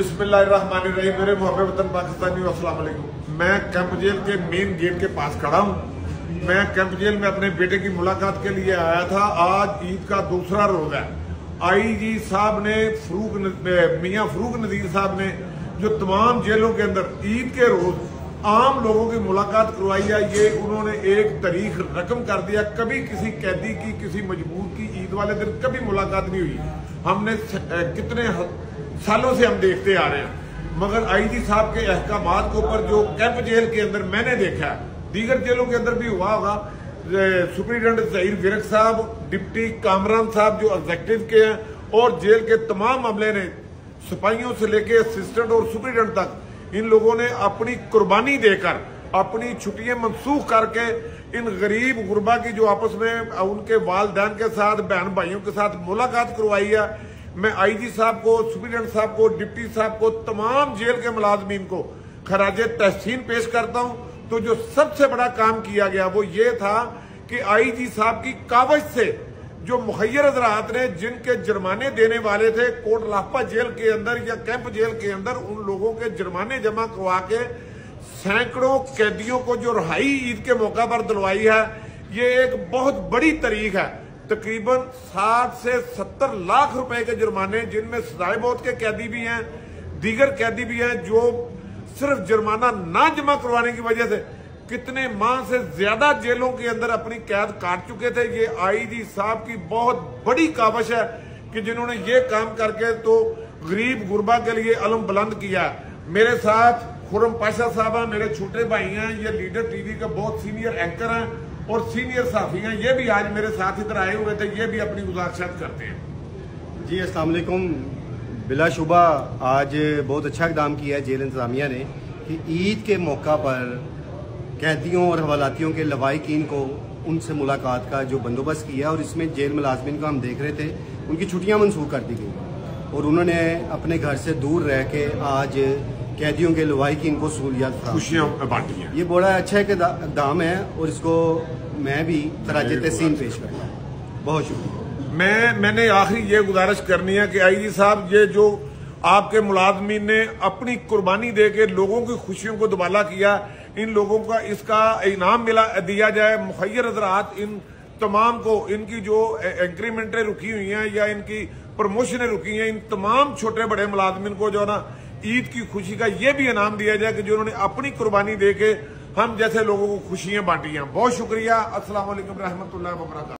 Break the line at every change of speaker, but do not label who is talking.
बिस्मिल्लाहिर्रहमानिर्रहीम। मेरे मोहब्बत वतन पाकिस्तानी वालेकुम मैं कैंप जेल के मेन गेट के पास खड़ा हूँ। मैं कैंप जेल में अपने बेटे की मुलाकात के लिए आया था। आज ईद का दूसरा रोज है। आईजी साहब ने फरूक मियाँ फरूक नदीर साहब ने, जो तमाम जेलों के अंदर ईद के रोज आम लोगों की मुलाकात करवाई है, ये उन्होंने एक तारीख रकम कर दिया। कभी किसी कैदी की, किसी मजबूर की ईद वाले दिन कभी मुलाकात नहीं हुई। हमने कितने सालों से हम देखते आ रहे हैं। मगर आईजी साहब के अहकाम के ऊपर जो कैंप जेल के अंदर मैंने देखा है, दीगर जेलों के अंदर भी हुआ होगा। सुप्रिंटेंडेंट जहीर विरक साहब, डिप्टी कामरान साहब जो एग्जेक्टिव के हैं और जेल के तमाम अमले ने सिपाहियों से लेके असिस्टेंट और सुप्रिंटेंडेंट तक, इन लोगों ने अपनी कुर्बानी देकर, अपनी छुट्टियाँ मनसूख करके, इन गरीब गुरबा की जो आपस में उनके वालदेन के साथ, बहन भाइयों के साथ मुलाकात करवाई है। मैं आईजी साहब को, सुप्रिंटेंडेंट साहब को, डिप्टी साहब को, तमाम जेल के मुलाजमीन को खराज तहसीन पेश करता हूँ। तो जो सबसे बड़ा काम किया गया वो ये था कि आईजी साहब की कावज से जो मुखैर हजरात ने, जिनके जुर्माने देने वाले थे कोट लाफा जेल के अंदर या कैंप जेल के अंदर, उन लोगों के जुर्माने जमा करवा के सैकड़ों कैदियों को जो रहाई ईद के मौका पर दिलवाई है, ये एक बहुत बड़ी तरीक है। तकरीबन साठ से सत्तर लाख रुपए के जुर्माने, जिनमें सजाए मौत के कैदी भी हैं, दीगर कैदी भी हैं, जो सिर्फ़ जुर्माना ना जमा करवाने की वजह से कितने माह से ज़्यादा जेलों के अंदर अपनी कैद काट चुके थे। ये आईजी साहब की बहुत बड़ी कावश है कि जिन्होंने ये काम करके तो गरीब गुरबा के लिए अलम बुलंद किया। मेरे साथ खुरम पाशा साहब हैं मेरे छोटे भाई हैं, ये लीडर टीवी के बहुत सीनियर एंकर हैं। और सीनियर साफी हैं, ये भी आज मेरे साथ इधर आए हुए थे, ये भी अपनी गुजारिशात करते हैं।
जी असलकुम बिलाशुबा आज बहुत अच्छा इकदाम किया है जेल इंतज़ामिया ने कि ईद के मौका पर कैदियों और हवालातियों के लवाकिन को उनसे मुलाकात का जो बंदोबस्त किया और इसमें जेल मुलाजमिन को हम देख रहे थे, उनकी छुट्टियाँ मनसूख कर दी गई। और उन्होंने अपने घर से दूर रह के आज कैदियों के लवाई की इनको सहूलियात
खुशियाँ बांटी हैं।
ये बड़ा अच्छा एक दाम है और इसको मैं भी तराज तहसीन पेश करता हूँ। बहुत शुक्रिया।
मैं मैंने आखिरी ये गुजारिश करनी है कि आई जी साहब ये जो आपके मुलाजमीन ने अपनी कुर्बानी दे के लोगों की खुशियों को दुबाला किया इन लोगों का इसका इनाम मिला दिया जाए मुखैर हजरात इन तमाम को इनकी जो इंक्रीमेंटें रुकी हुई हैं या इनकी प्रमोशनें रुकी हैं, इन तमाम छोटे बड़े मुलाजमिन को जो ना, ईद की खुशी का ये भी इनाम दिया जाए कि जिन्होंने अपनी कुर्बानी दे के हम जैसे लोगों को खुशियाँ बांटी हैं। बहुत शुक्रिया। असल वरहमत वर्का